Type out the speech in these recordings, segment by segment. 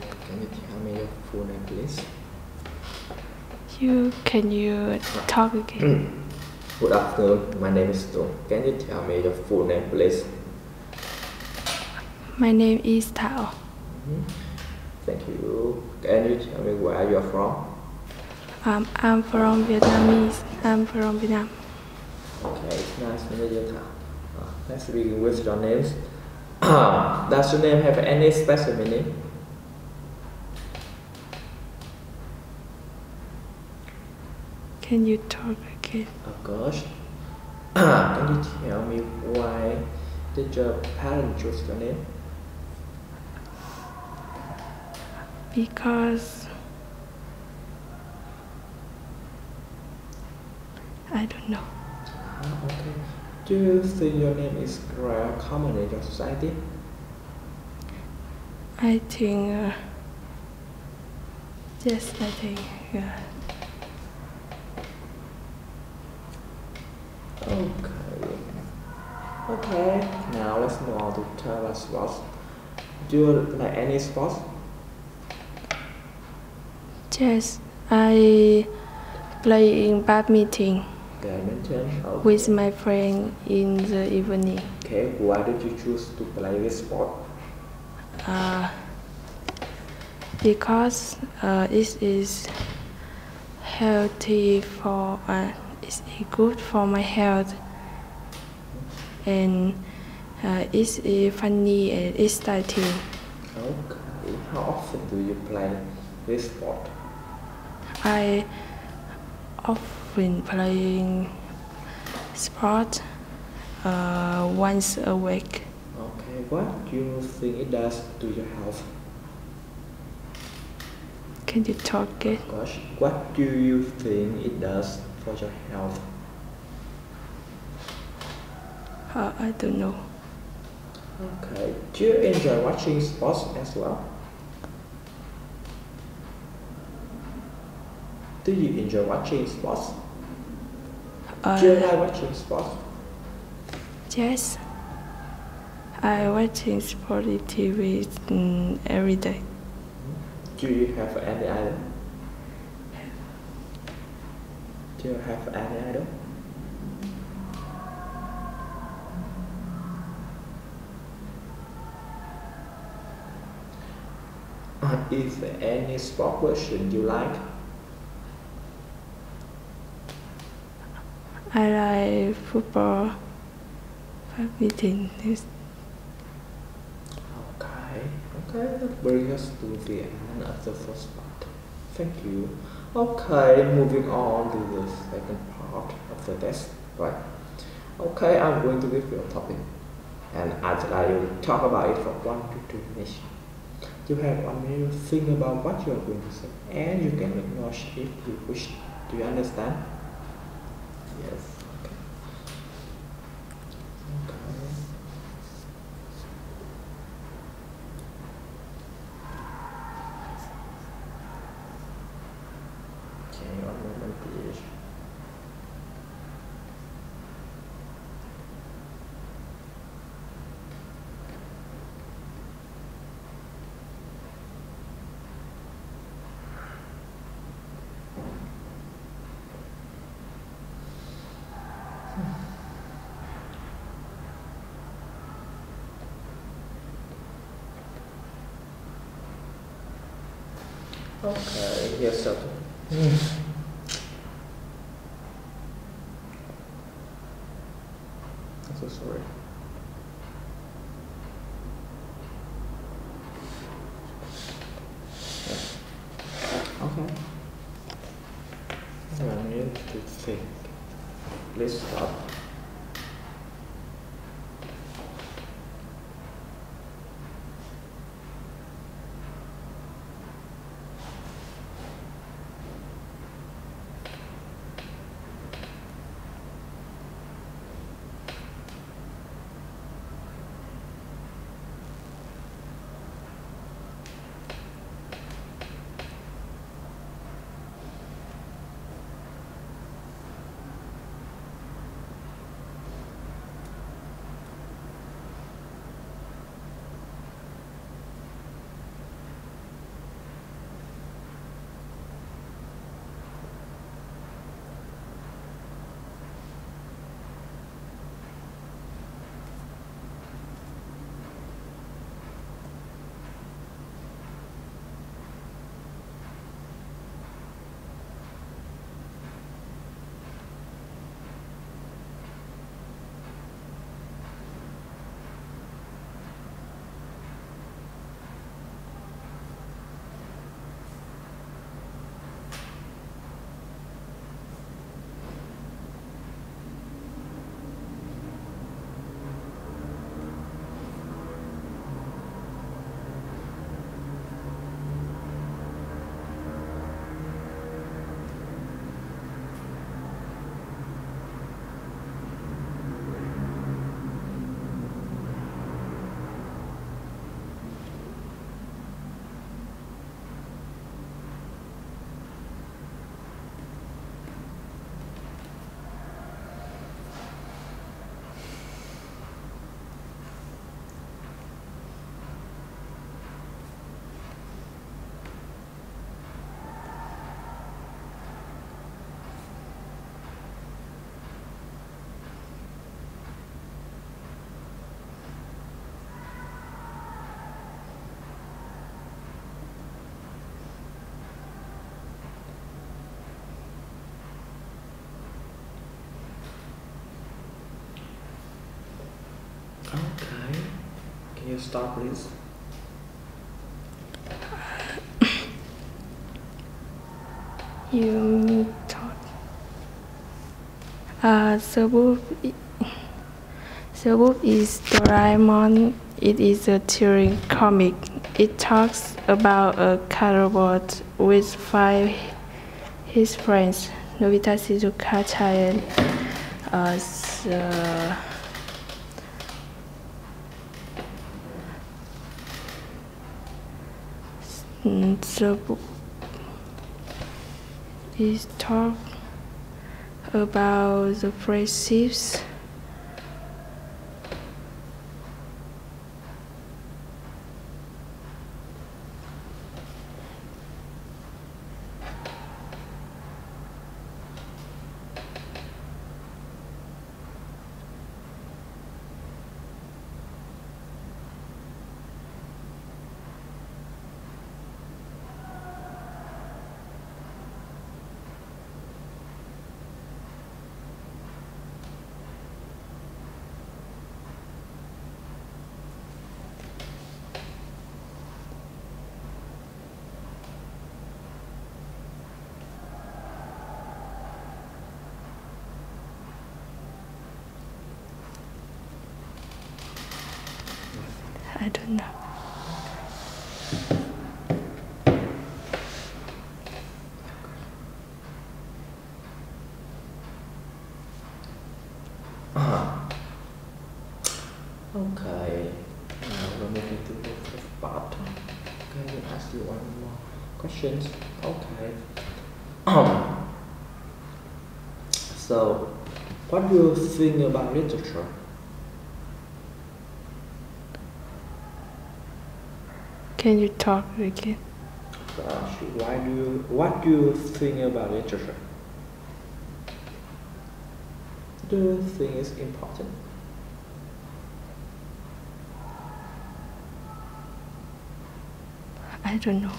Can you tell me your full name, please? You can you talk again? Good afternoon, my name is Do. Can you tell me your full name, please? My name is Thảo. Thank you. Can you tell me where you are from? Um, I'm from Vietnamese. I'm from Vietnam. Okay, it's nice to meet you, Thảo. Uh, let's begin with your names. Does your name have any special meaning? Can you talk again? Of course. Can you tell me why did your parents choose your name? Because I don't know. Ah, okay. Do you think your name is rare common in your society? I think uh, yes, I think yeah. Okay. Okay. Now let's move on to tell us what. Do you like any sports? Yes, I play in badminton Badminton. Okay. with my friend in the evening. Okay. Why did you choose to play this sport? Uh, because uh, it is healthy for uh, it's good for my health and uh, it's uh, funny and it's exciting. Okay. How often do you play this sport? I often playing sport uh, once a week. Okay. What do you think it does to your health? Can you talk again? Gosh, what do you think it does for your health? Uh, I don't know. Okay. Do you enjoy watching sports as well? Do you enjoy watching sports? Do you Uh, like watching sports? Yes. I watching sport TV mm, every day. Do you have any idol? Do you have any idol? Uh, Is there any sport version you like? I like football, badminton. Okay, okay, that brings us to the end of the first part. Thank you. Okay, moving on to the second part of the test, right? Okay, I'm going to give you a topic, and I'd like you to talk about it for one to two minutes. You have one minute to think about what you are going to say, and you can acknowledge if you wish. Do you understand? Yes. Okay. Okay. Okay, one moment please. Okay, yes, sir. I'm so sorry. Okay. Can you stop, please? You talk. Uh, the book is Doraemon. It is a touring comic. It talks about a cardboard with five his friends, Nobita, Shizuka, Chayan, uh, the, book is talk about the friendships. I don't know. Okay. Now we're moving to the fifth part. Ask you one more questions. Okay. Um. So, what do you think about literature? Can you talk again? So, why do you, what do you think about literature? Do you think it's important? I don't know.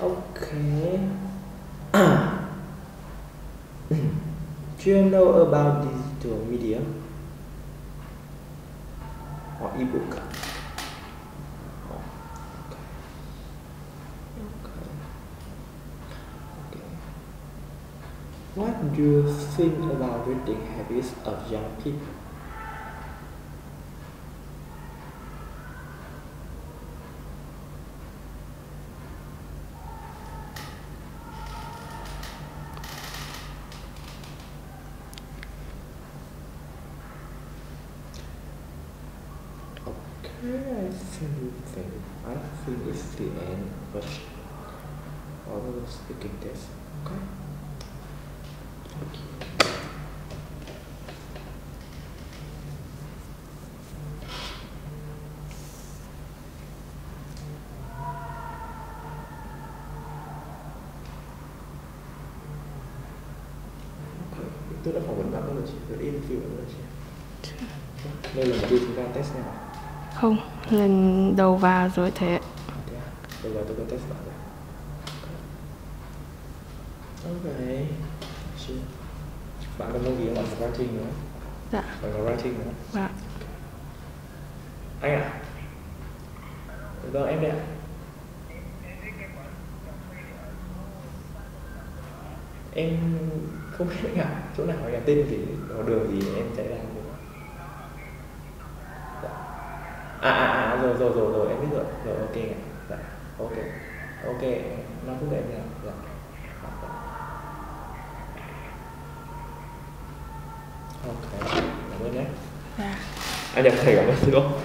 Okay. Do you know about digital media or ebook? Oh, okay. Okay. Okay. What do you think about reading habits of young people? Okay, I think, I think it's the end I will speaking this. Okay. Đây là lần chúng ta test à? Không, lần đầu vào rồi thế. À, thế à? Bây giờ tôi có test bạn rồi. Ok. Bạn có môn gì không? Bạn có writing nữa. Dạ, Bạn có writing nữa. và Anh ạ. Vâng, em đây ạ. Em không biết anh ạ. Chỗ nào nhà tên gì, có đường gì em chạy ra. Dạ. À, à, à, rồi, rồi, rồi, rồi, em biết rồi. Rồi, ok ạ. Dạ, ok. Ok, 5 phút em nha. Dạ. Dạ, dạ. Ok, cảm ơn nhé. dạ. anh nhập thầy cảm ơn không?